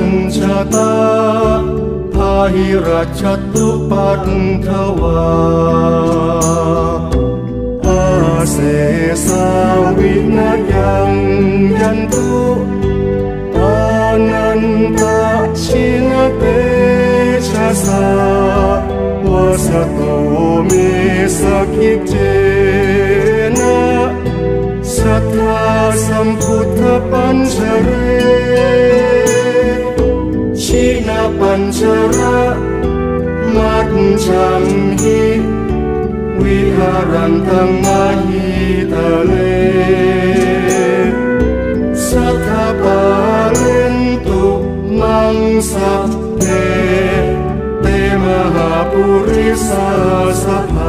นชาตาพาหิรัชตุปัตถวาอาเสสาวินายังยันตุอานันตชินเตชะสาวาสโตเมสกิเจนะสัทธาสัมพุทธปัญชร An jarak mat jam hi Wiharan tengah hitale Sakapalin tuk mangsa Te Te mahapuri sasapa